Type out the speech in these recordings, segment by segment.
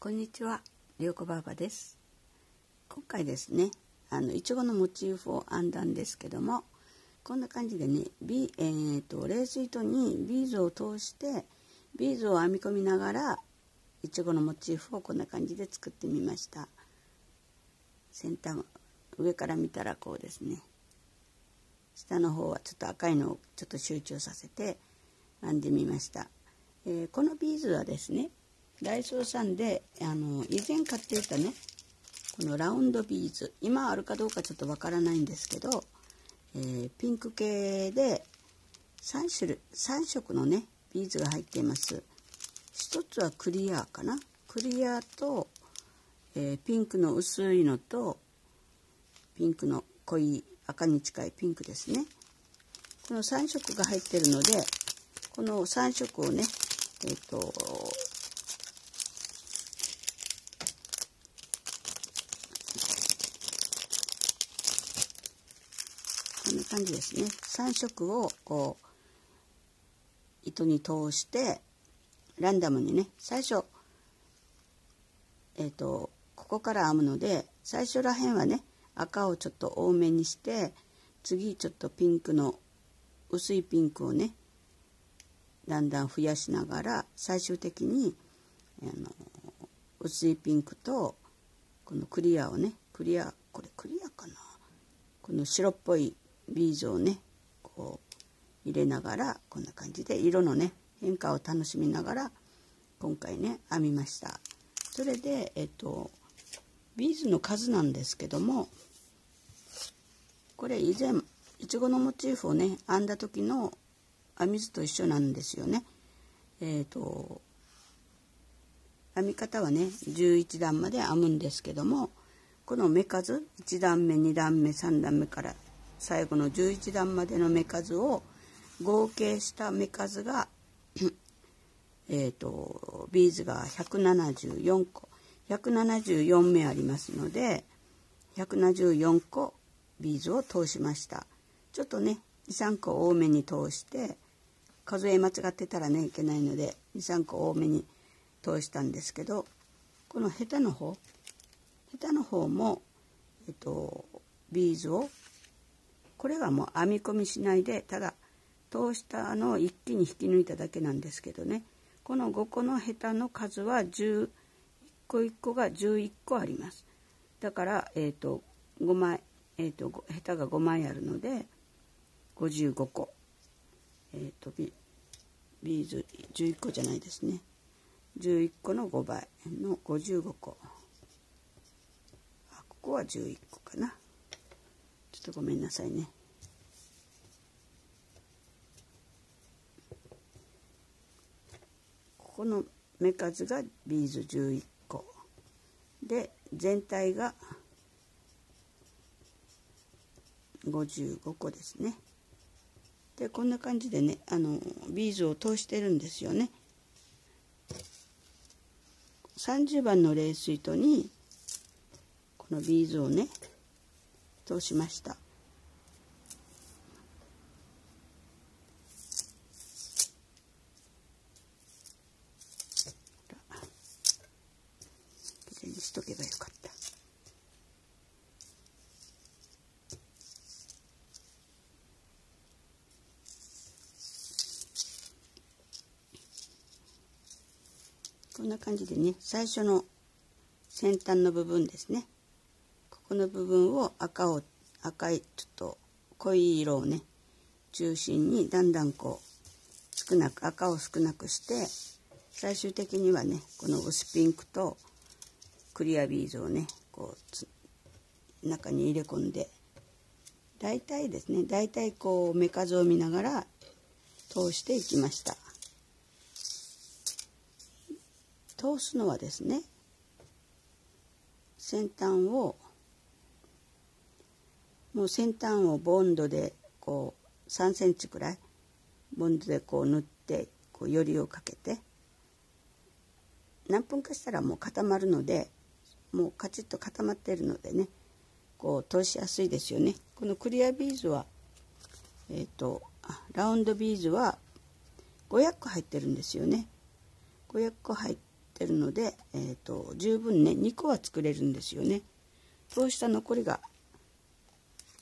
こんにちは、りょうこばあばです。今回ですね、あのいちごのモチーフを編んだんですけども、こんな感じでね、ビえー、と冷水糸にビーズを通してビーズを編み込みながらいちごのモチーフをこんな感じで作ってみました。先端上から見たらこうですね。下の方はちょっと赤いのをちょっと集中させて編んでみました。えーこのビーズはですねダイソーさんであの以前買っていたねこのラウンドビーズ今あるかどうかちょっとわからないんですけど、えーピンク系で3種類3色のねビーズが入っています。一つはクリアかな？クリアと、えーピンクの薄いのとピンクの濃い赤に近いピンクですね。この3色が入ってるのでこの3色をねえっ、とこんな感じですね。3色をこう糸に通してランダムにね最初えっ、とここから編むので最初らへんはね赤をちょっと多めにして次ちょっとピンクの薄いピンクをねだんだん増やしながら最終的にあの薄いピンクとこのクリアをねクリアこれクリアかな？この白っぽいビーズをねこう入れながらこんな感じで色のね変化を楽しみながら今回ね編みましたそれでえっとビーズの数なんですけどもこれ以前いちごのモチーフをね編んだ時の編み図と一緒なんですよね。えー、と編み方はね11段まで編むんですけどもこの目数1段目2段目3段目から最後の11段までの目数を合計した目数が えーとビーズが174個。174目ありますので174個ビーズを通しました。ちょっとね23個多めに通して数え間違ってたらねいけないので23個多めに通したんですけどこのヘタの方ヘタの方も、えっと、ビーズをこれはもう編み込みしないでただ通したのを一気に引き抜いただけなんですけどね。この5個のヘタの数は11個1個が11個あります。だから、えっと5枚、えっとヘタが5枚あるので55個。えっ、とビビーズ11個じゃないですね。11個の5倍の55個。あここは11個かな。ちょっとごめんなさいね。ここの目数がビーズ11個。で全体が55個ですね。でこんな感じでねあのビーズを通してるんですよね。30番の冷水糸にこのビーズをね通しました？きれいにしとけばよかった。こんな感じでね最初の先端の部分ですね。この部分を赤を赤いちょっと濃い色をね中心にだんだんこう少なく赤を少なくして最終的にはねこの薄ピンクとクリアビーズをねこう中に入れ込んで大体ですね大体こう目数を見ながら通していきました。通すのはですね先端をもう先端をボンドでこう3センチくらいボンドでこう塗ってこうよりをかけて何分かしたらもう固まるのでもうカチッと固まってるのでねこう通しやすいですよね。このクリアビーズはえっ、とラウンドビーズは500個入ってるんですよね。500個入ってるので、えーと、十分ね2個は作れるんですよね。そうした残りが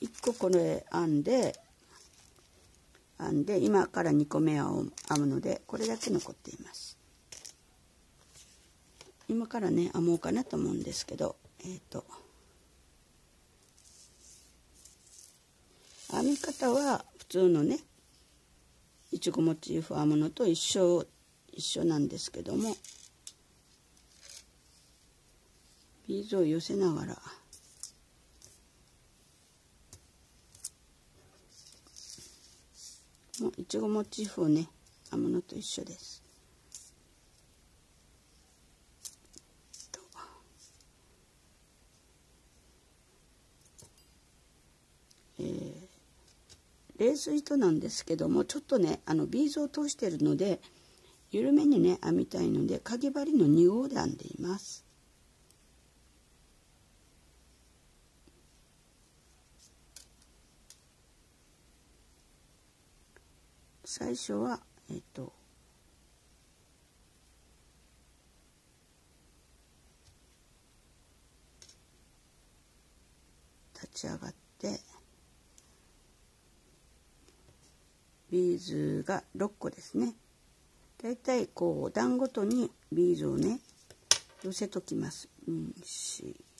1個これ編んで編んで今から2個目を編むのでこれだけ残っています。今からね編もうかなと思うんですけどえっ、ー、と編み方は普通のねいちごモチーフ編むのと一緒一緒なんですけどもビーズを寄せながらもういちごモチーフをね編むのと一緒です。えー、レース糸なんですけどもちょっとねあのビーズを通してるので緩めにね編みたいのでかぎ針の2号で編んでいます。最初はえっと立ち上がってビーズが6個ですね。だいたいこう段ごとにビーズをね寄せときます。246個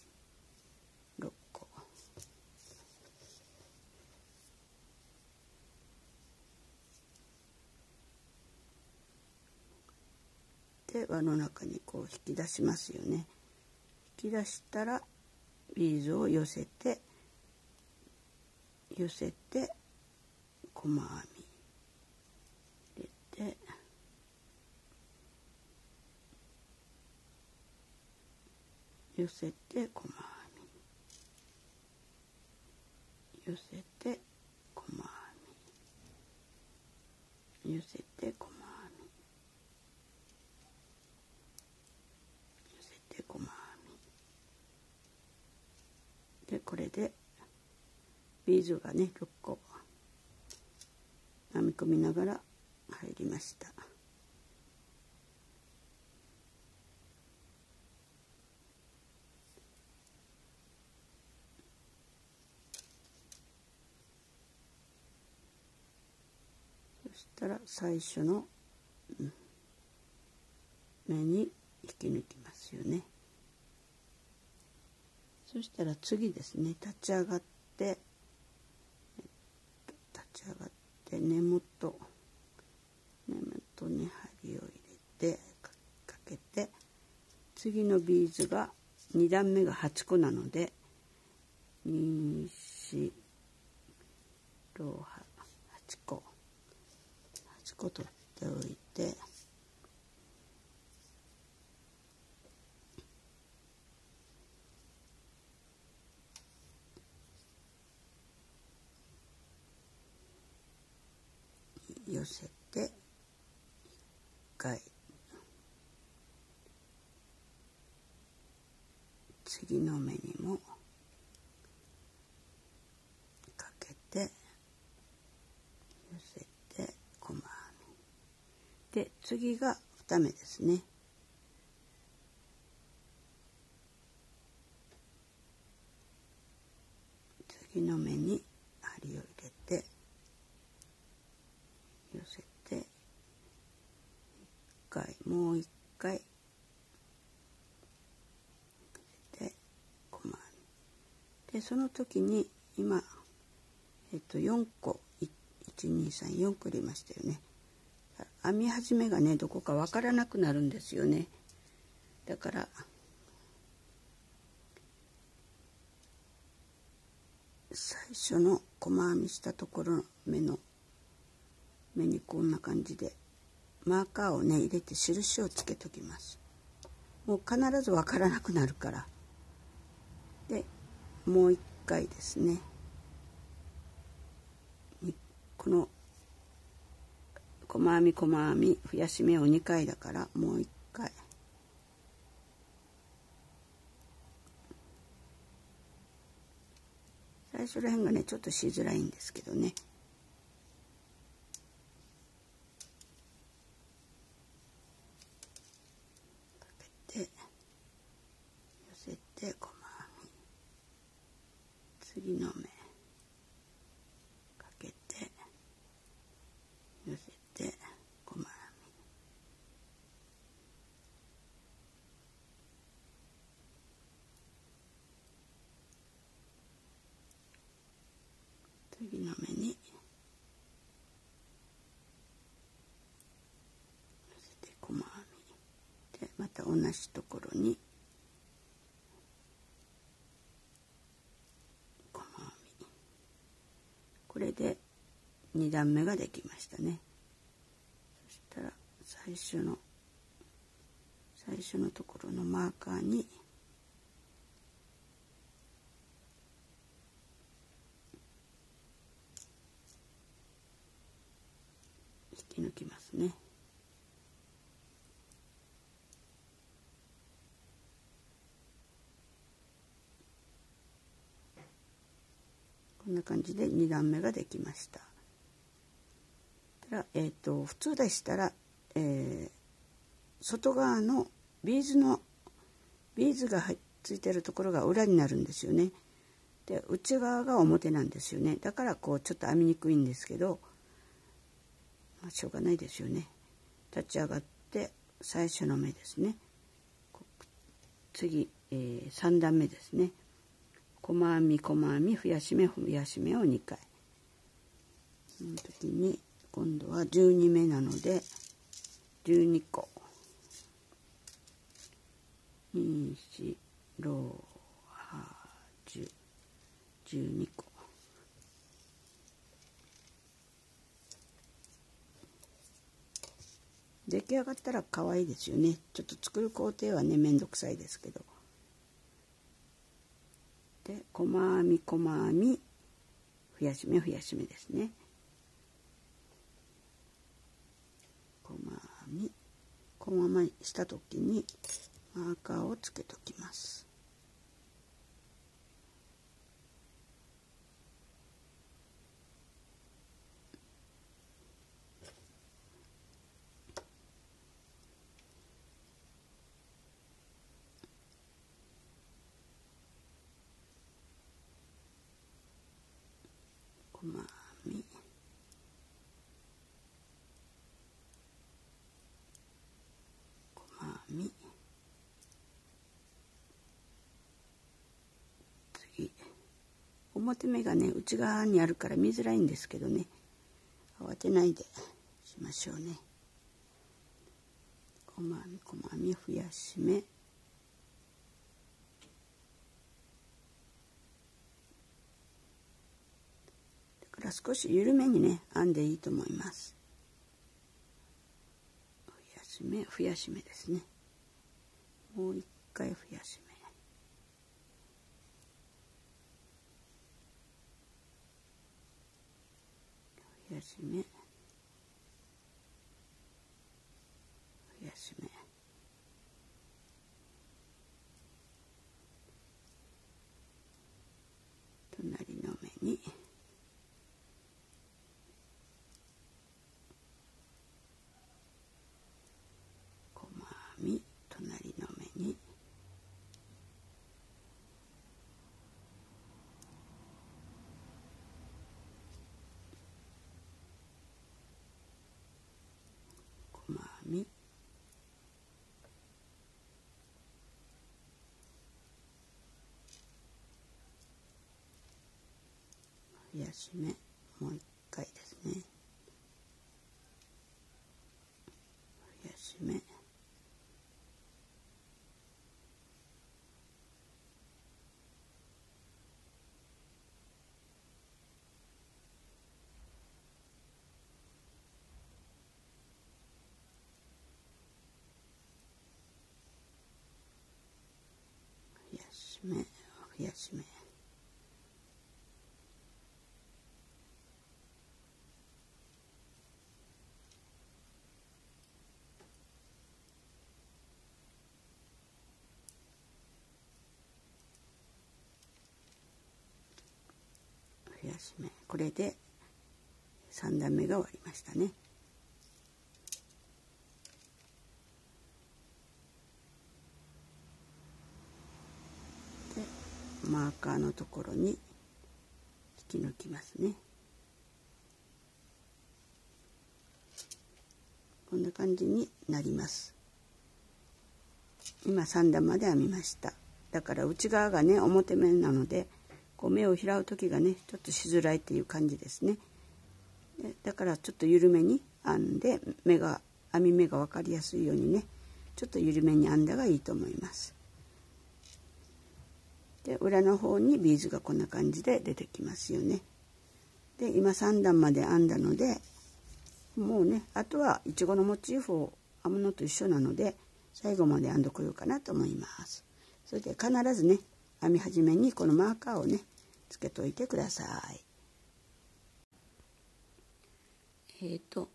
で輪の中にこう引き出しますよね。引き出したらビーズを寄せて寄せて細編み。入れて寄せて細編み。寄せて細編み。寄せて細編み寄せて細編みでこれでビーズがね6個編み込みながら入りました。したら最初の目に引き抜きますよねそしたら次ですね立ち上がってち上がって根元根元に針を入れてかけて次のビーズが2段目が8個なので2 4 8個。8個取っておいて寄せて一回次の目にもかけて寄せて細編み。で次が2目ですね。次の目に針を入れて寄せて1回もう1回で細編みでその時に今えっと4個1234個入れましたよね。編み始めがねどこかわからなくなるんですよね。だから最初の細編みしたところの目の目にこんな感じでマーカーをね入れて印をつけときます。もう必ずわからなくなるから。でもう一回ですねこの細編み細編み増やし目を2回だからもう1回。最初ら辺がねちょっとしづらいんですけどね。かけて寄せて細次の目かけて寄せて細編み次の目に寄せて細編みでまた同じところに2段目ができましたねそしたら最初の最初のところのマーカーに引き抜きますね。こんな感じで2段目ができました。たらえーと、普通でしたら、えー、外側のビーズのビーズがついてるところが裏になるんですよね。で内側が表なんですよね。だからこうちょっと編みにくいんですけど、まあ、しょうがないですよね。立ち上がって最初の目ですね。次、えー、3段目ですね。細編み細編み増やし目増やし目を2回。その時に今度は12目なので12個。2 4 6 8 12個。出来上がったら可愛いですよね。ちょっと作る工程はね面倒くさいですけど。で細編み細編み増やし目増やし目ですね細編みこのまました時にマーカーをつけときます細編み細編み次表目がね内側にあるから見づらいんですけどね。慌てないでしましょうね。細編み細編み増やし目。から少し緩めにね編んでいいと思います。増やし目増やし目ですね。もう一回増やし目。増やし目増やし目隣の目に。増やし目もう一回ですね。増やし目増やし目増やし目やし目これで3段目が終わりましたね。でマーカーのところに引き抜きますね。こんな感じになります。今3段まで編みました。だから内側がね表面なのでこう目を開う時がねちょっとしづらいっていう感じですね。だからちょっと緩めに編んで目が編み目が分かりやすいようにねちょっと緩めに編んだがいいと思います。で裏の方にビーズがこんな感じで出てきますよね。で今3段まで編んだのでもうねあとはいちごのモチーフを編むのと一緒なので最後まで編んでこようかなと思います。それで必ずね編み始めにこのマーカーをねつけといてください。えっ、ー、と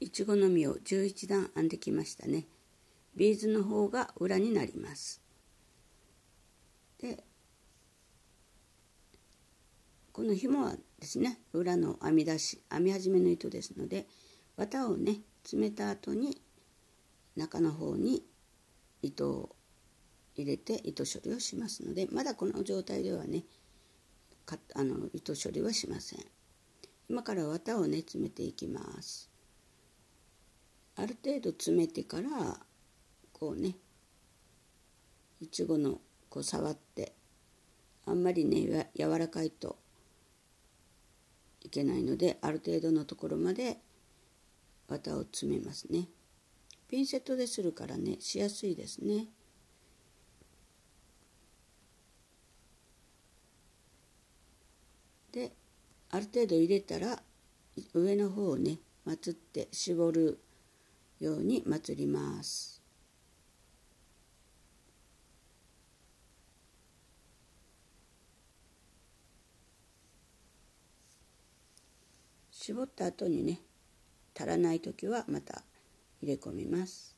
いちごの実を11段編んできましたね。ビーズの方が裏になります。でこの紐はですね裏の編み出し編み始めの糸ですので綿をね詰めた後に中の方に糸を入れて糸処理をしますのでまだこの状態ではねかあの糸処理はしません。今から綿をね詰めていきます。ある程度詰めてからこうねいちごのこう触ってあんまりね柔らかいといけないのである程度のところまで綿を詰めますね。ピンセットでするからねしやすいですね。である程度入れたら上の方をねまつって絞るようにまつります。絞った後にね足らない時はまた入れ込みます。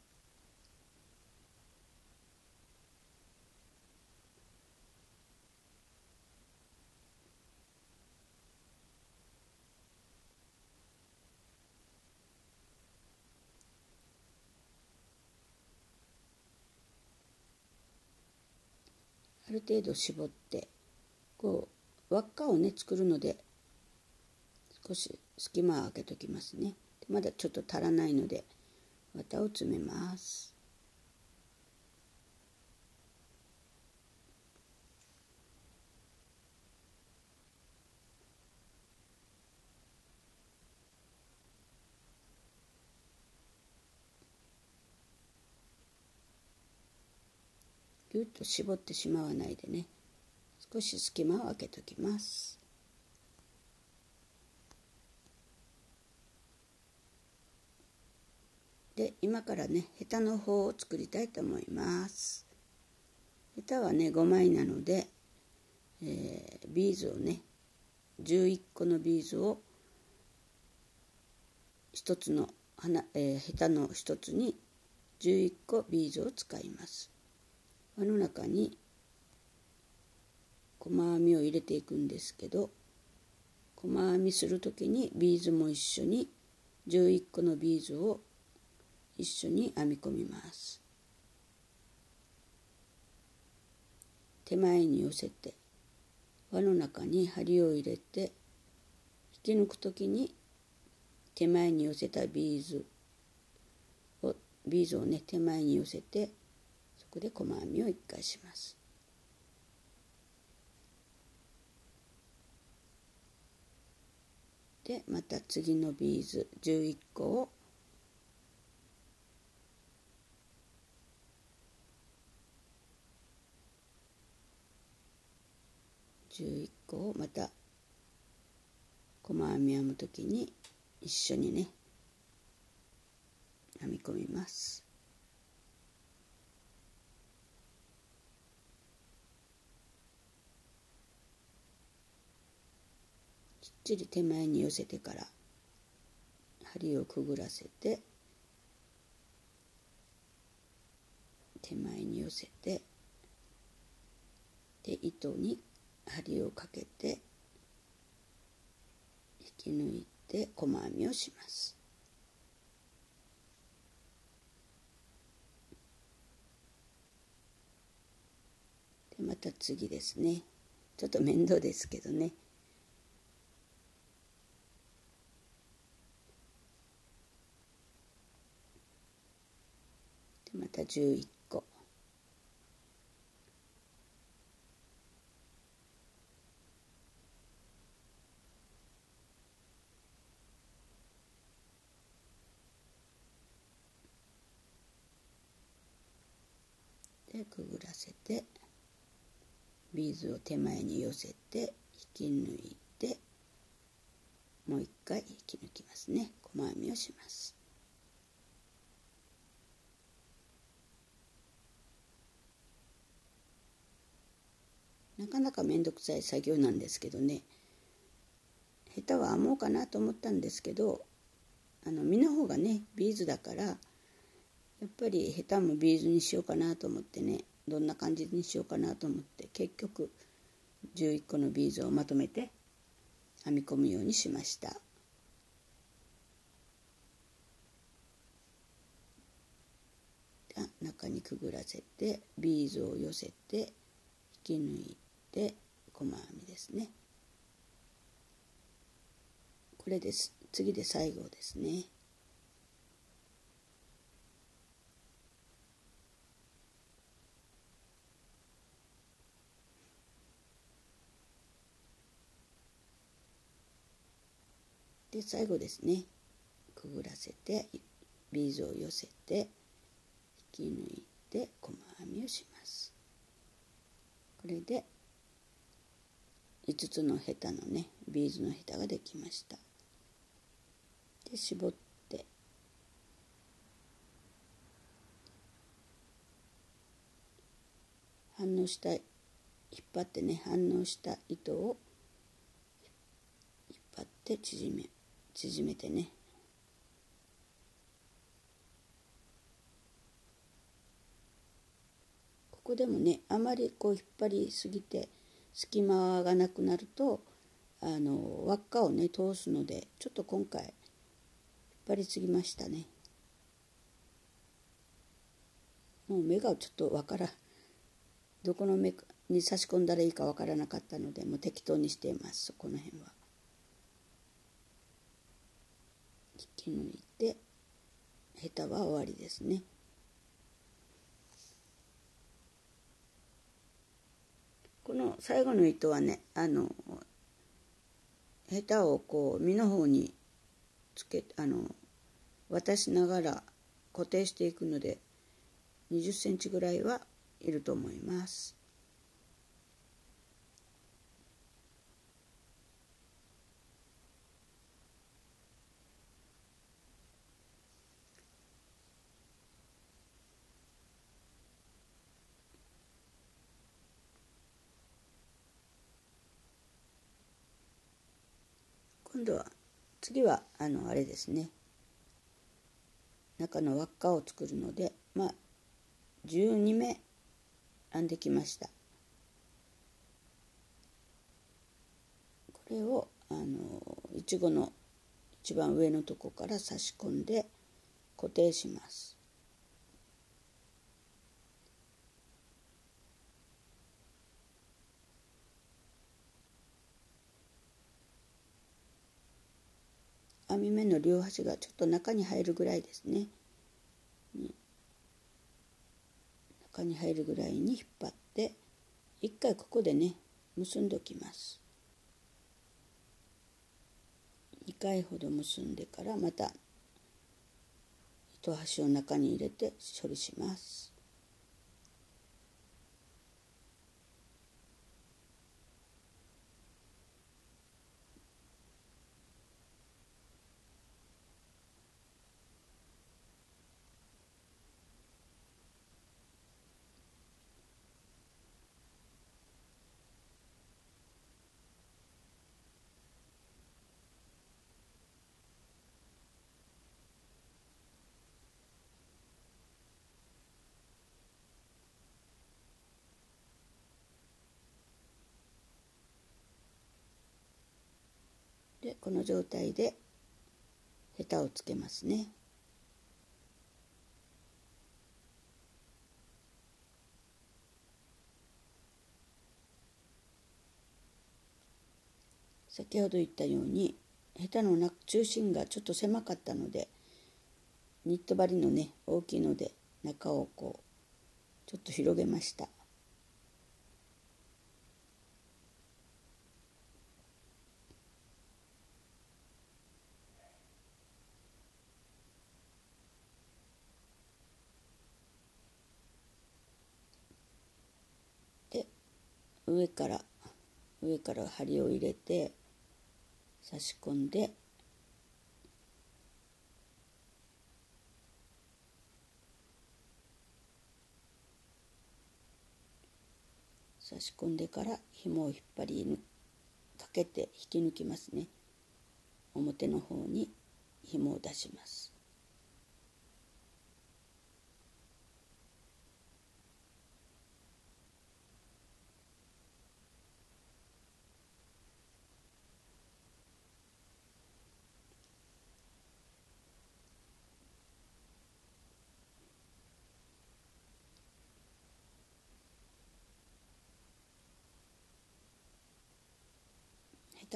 ある程度絞ってこう輪っかをね作るので少し隙間を空けときますね。まだちょっと足らないので綿を詰めます。ぎゅっと絞ってしまわないでね。少し隙間を空けときます。で今からねヘタの方を作りたいと思います。ヘタはね5枚なので、えー、ビーズをね11個のビーズを1つの花、えー、ヘタの1つに11個ビーズを使います。輪の中に細編みを入れていくんですけど細編みする時にビーズも一緒に11個のビーズを一緒に編み込みます。手前に寄せて輪の中に針を入れて引き抜く時に手前に寄せたビーズをビーズをね手前に寄せてここで細編みを一回します。でまた次のビーズ11個を。11個をまた細編み編む時に一緒にね編み込みますきっちり手前に寄せてから針をくぐらせて手前に寄せてで糸に針をかけて引き抜いて細編みをします。でまた次ですね。ちょっと面倒ですけどね。た11でくぐらせてビーズを手前に寄せて引き抜いてもう一回引き抜きますね。細編みをします。なかなか面倒くさい作業なんですけどね。ヘタは編もうかなと思ったんですけどあの実の方がねビーズだからやっぱりヘタもビーズにしようかなと思ってねどんな感じにしようかなと思って結局11個のビーズをまとめて編み込むようにしました。中にくぐらせてビーズを寄せて引き抜いて細編みですね。これです。次で最後ですね。で最後ですね。くぐらせてビーズを寄せて引き抜いて細編みをします。これで5つのヘタのねビーズのヘタができました。で絞って。反応した引っ張ってね反応した糸を引っ張って縮め縮めてね。ここでもねあまりこう引っ張りすぎて隙間がなくなるとあの輪っかをね通すのでちょっと今回引っ張りすぎましたね。もう目がちょっとわからどこの目に差し込んだらいいかわからなかったのでもう適当にしています。この辺は。引き抜いてヘタは終わりですね。この最後の糸はねあのヘタをこう身の方につけあの渡しながら固定していくので20センチぐらいはいると思います。今度は次はあのあれですね。中の輪っかを作るのでまあ12目編んできました。これをあのいちごの一番上のとこから差し込んで固定します編み目の両端がちょっと中に入るぐらいですね。中に入るぐらいに引っ張って一回ここでね結んでおきます。2回ほど結んでからまた糸端を中に入れて処理します。この状態でヘタをつけますね。先ほど言ったようにヘタの中心がちょっと狭かったのでニット針のね大きいので中をこうちょっと広げました。上から上から針を入れて差し込んで差し込んでから紐を引っ張りかけて引き抜きますね。表の方に紐を出します。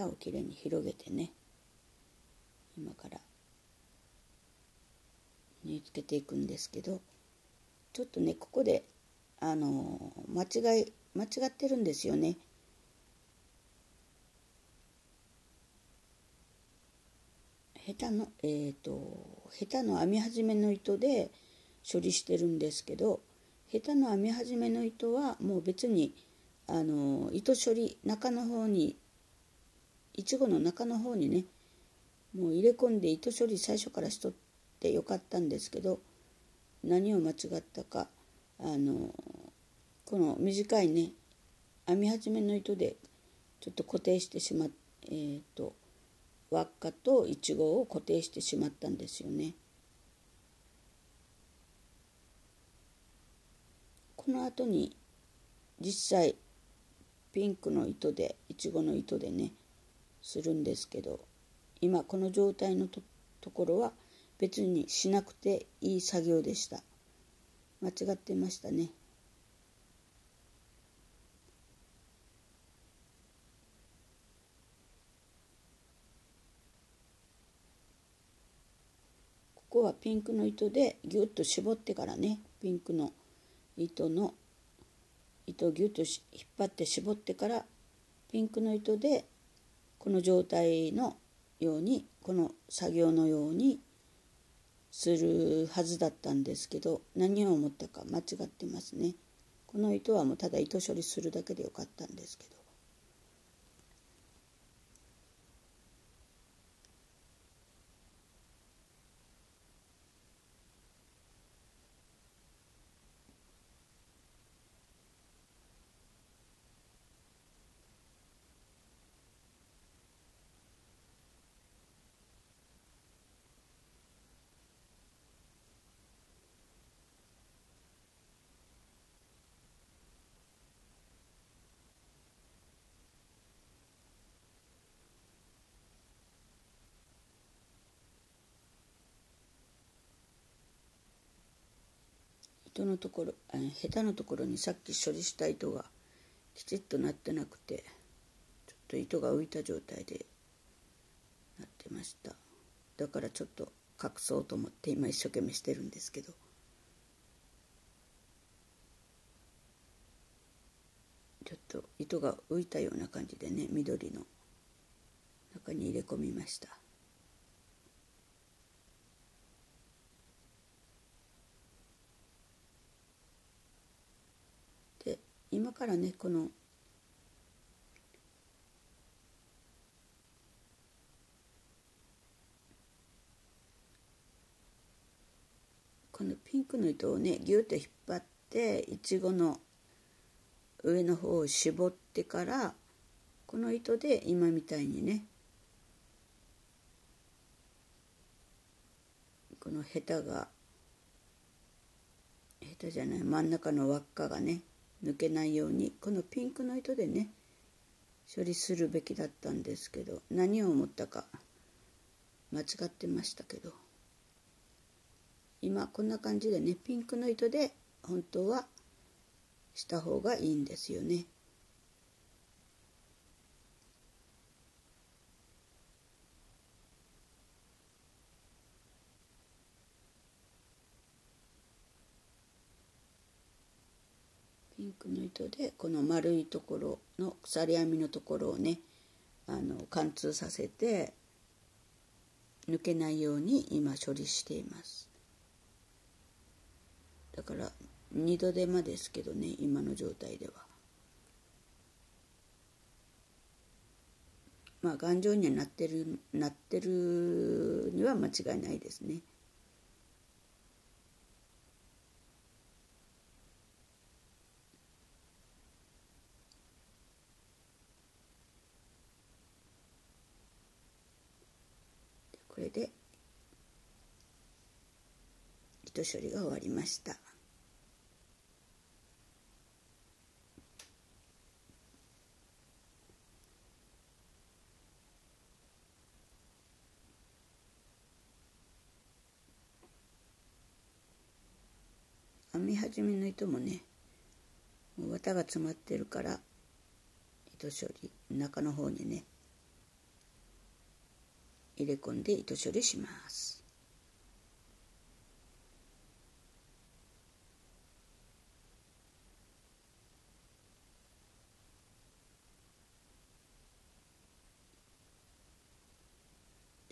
をきれいに広げてね今から縫い付けていくんですけどちょっとねここであの間違い間違ってるんですよね。下手のえっ、ー、と下手の編み始めの糸で処理してるんですけど下手の編み始めの糸はもう別にあの糸処理中の方にいちごの中の方にねもう入れ込んで糸処理最初からしとってよかったんですけど何を間違ったかあのこの短いね編み始めの糸でちょっと固定してしまっえっ、ー、と輪っかといちごを固定してしまったんですよね。この後に実際ピンクの糸でいちごの糸でねするんですけど今この状態のところは別にしなくていい作業でした。間違ってましたね。ここはピンクの糸でギュッと絞ってからねピンクの糸の糸をギュッと引っ張って絞ってからピンクの糸でこの状態のようにこの作業のようにするはずだったんですけど何を思ったか間違ってますね。この糸はもうただ糸処理するだけでよかったんですけど。のところ下手のところにさっき処理した糸がきちっとなってなくてちょっと糸が浮いた状態でなってました。だからちょっと隠そうと思って今一生懸命してるんですけど。ちょっと糸が浮いたような感じでね緑の中に入れ込みました今からねこの。このピンクの糸をねギュッと引っ張っていちごの上の方を絞ってからこの糸で今みたいにね。このヘタがヘタじゃない真ん中の輪っかがね。抜けないようにこのピンクの糸でね処理するべきだったんですけど何を思ったか間違ってましたけど今こんな感じでねピンクの糸で本当はした方がいいんですよね。クの糸でこの丸いところの鎖編みのところをねあの貫通させて抜けないように今処理しています。だから2度手間ですけどね今の状態では。まあ頑丈にはなってるなってるには間違いないですね。糸処理が終わりました。編み始めの糸もねも綿が詰まってるから糸処理中の方にね入れ込んで糸処理します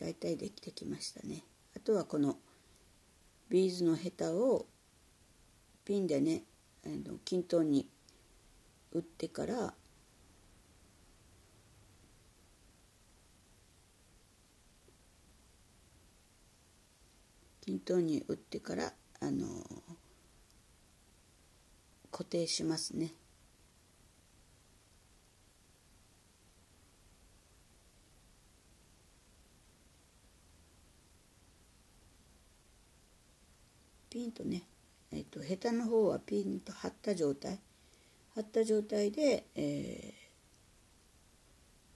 大体できてきましたねあとはこのビーズのヘタをピンでねあの均等に打ってから均等に打ってからあの固定しますね。ピンとねえっと、ヘタの方はピンと張った状態張った状態で、え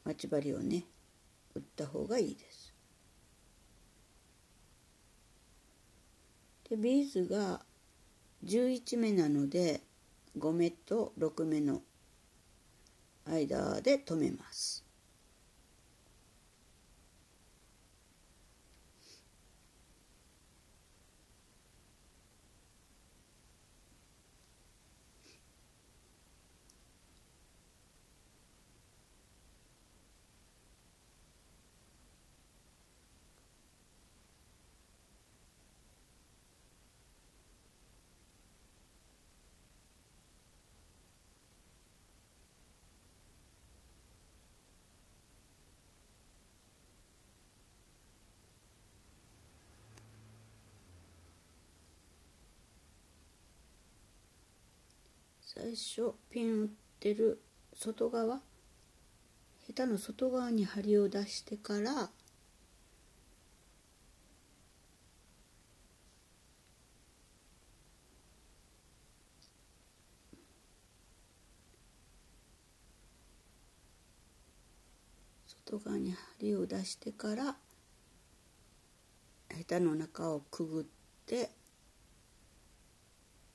ー、待ち針をね打った方がいいです。でビーズが11目なので5目と6目の間で留めます。最初ピン打ってる外側ヘタの外側に針を出してから外側に針を出してからヘタの中をくぐって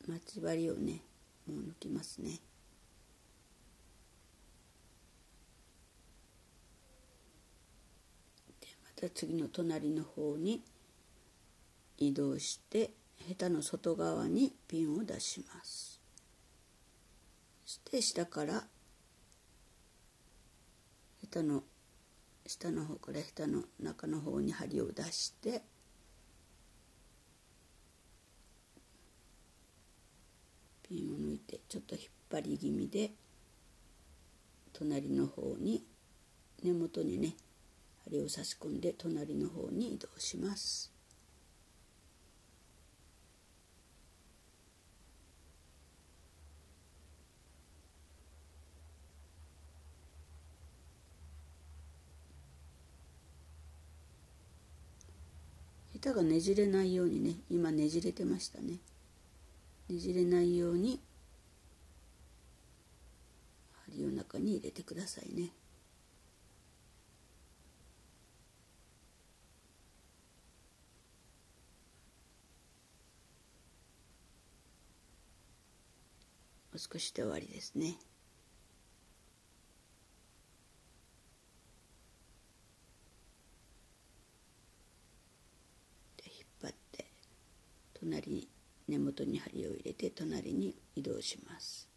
待ち針をねもう抜きますね。でまた次の隣の方に移動してヘタの外側にピンを出します。そして下からヘタの下の方からヘタの中の方に針を出してピンを抜いてちょっと引っ張り気味で隣の方に根元にね針を差し込んで隣の方に移動します。ヘタがねじれないようにね今ねじれてましたね。ねじれないように針を中に入れてくださいね。少しで終わりですね。で引っ張って隣に根元針を入れて隣に移動します。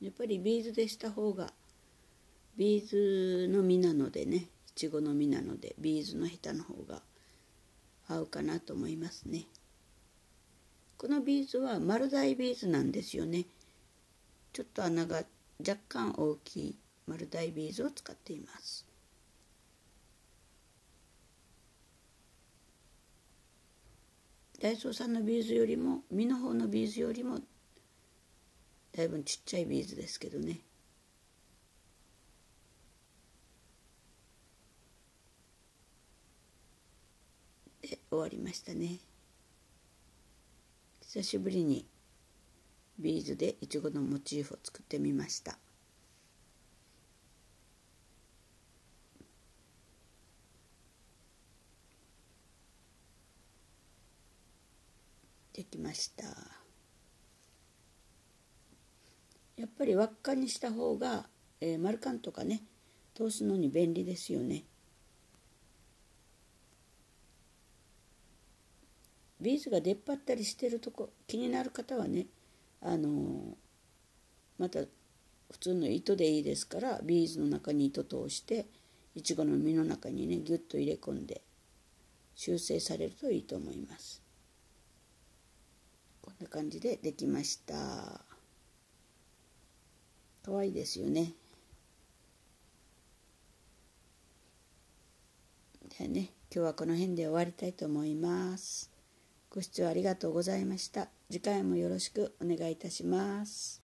やっぱりビーズでした方がビーズの実なのでねいちごの実なのでビーズのヘタの方が合うかなと思いますねこのビーズは丸大ビーズなんですよね。ちょっと穴が若干大きい丸大ビーズを使っています。ダイソーさんのビーズよりも実の方のビーズよりもだいぶちっちゃいビーズですけどね。で終わりましたね。久しぶりにビーズでいちごのモチーフを作ってみました。できました。やっぱり輪っかにした方が、えー、丸カンとかね通すのに便利ですよね。ビーズが出っ張ったりしてるとこ気になる方はねあの、また普通の糸でいいですからビーズの中に糸通していちごの実の中にねギュッと入れ込んで修正されるといいと思います。こんな感じでできました。可愛いですよね。ではね今日はこの辺で終わりたいと思います。ご視聴ありがとうございました。次回もよろしくお願いいたします。